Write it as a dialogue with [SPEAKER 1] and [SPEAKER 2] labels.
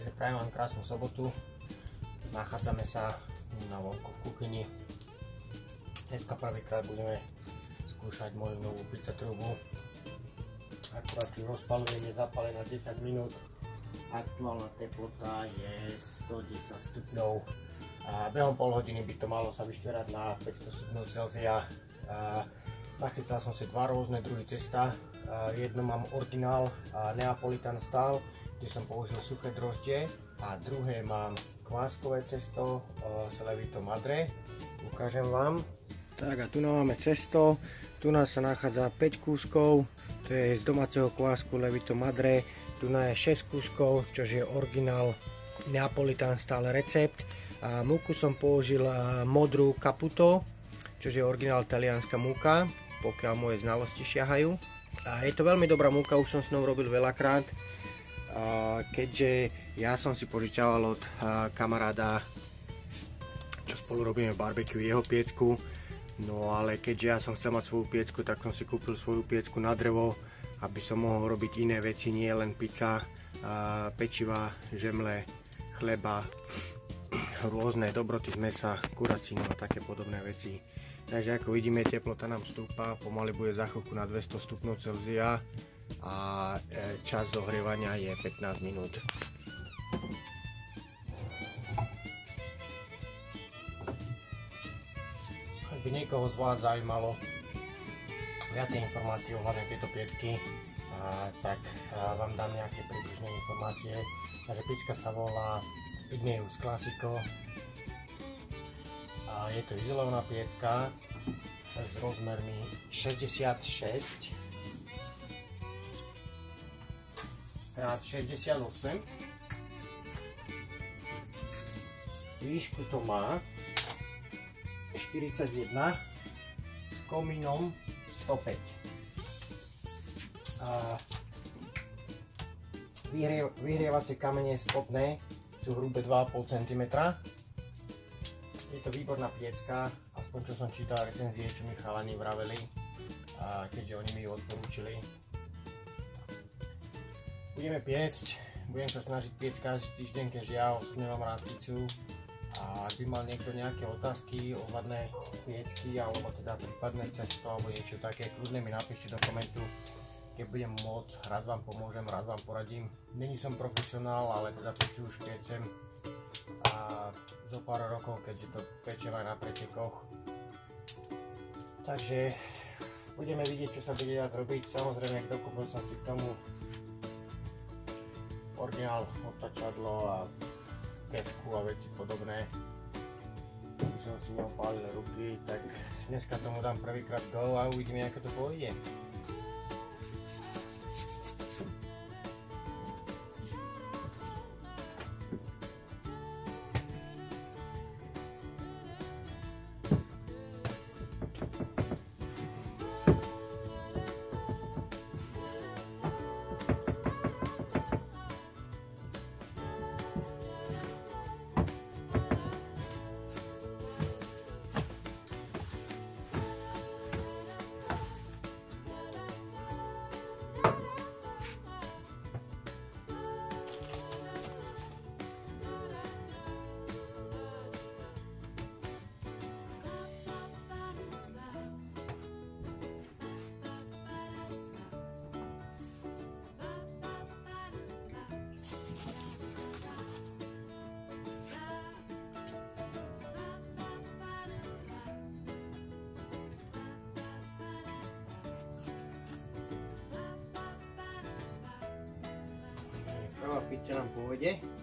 [SPEAKER 1] Takže prajem vám krásnu sobotu. Nachádzame sa na vonku v kuchyni. Dneska prvýkrát budeme skúšať moju novú pizza trubu. Akurát ju rozpaluje nezapálená 10 minút. Aktuálna teplota je 110 stupňov. A behom pol hodiny by to malo sa vyštierať na 500 stupňov Celzia. Nachystal som si dva rôzne druhy cesta. Jedno mám originál Neapolitan style, kde som použil suché droždie a druhé mám kváskové cesto z Levito Madre. Ukážem vám. Tak a tu máme cesto. Tu nás sa nachádza 5 kúskov, to je z domáceho kvásku Levito Madre. Tu je 6 kúskov, čo je originál Neapolitan style recept. A múku som použil modrú Caputo, čo je originál talianská múka pokiaľ moje znalosti šiahajú. A je to veľmi dobrá múka, už som s ňou robil veľakrát. Keďže ja som si požičával od kamaráda, čo spolu robíme barbecue, jeho piecku, no ale keďže ja som chcel mať svoju piecku, tak som si kúpil svoju piecku na drevo, aby som mohol robiť iné veci, nie len pizza, pečiva, žemle, chleba, rôzne dobroty z mesa, kuracínu a také podobné veci. Takže ako vidíme, teplota nám stúpa, pomaly bude za chvíľku na 200 stupňov Celzia a e, čas zohrievania je 15 minút. Ak by niekoho z vás zaujímalo viacej informácií ohľadne tejto piecky, tak vám dám nejaké približné informácie. Takže piecka sa volá Igneus Classico a je to izolovaná piecka s rozmermi 66 krát 68 výšku to má. 41 s komínom 105 a vyhrievacie kamene spodné sú hrubé 2,5 cm je to výborná piecka, aspoň čo som čítal recenzie, čo mi chalani vraveli, a keďže oni mi ju odporúčili. Budeme piecť, budem sa snažiť piecť každý týždeň, keďže ja osobne mám rád pizzu. A ak by mal niekto nejaké otázky ohľadné piecky, alebo teda prípadné cesto, alebo niečo také, kľudne mi napíšte do komentu, keď budem môcť, rád vám pomôžem, rád vám poradím. Není som profesionál, ale teda pizzu už piecem a zo pár rokov, keďže to pečem aj na pretekoch. Takže budeme vidieť, čo sa bude dať robiť. Samozrejme, dokúpil som si k tomu originál otačadlo a kevku a veci podobné. Aby som si neopálil ruky, tak dneska tomu dám prvýkrát go a uvidíme, ako to pôjde. Prvá pizza nám pôjde.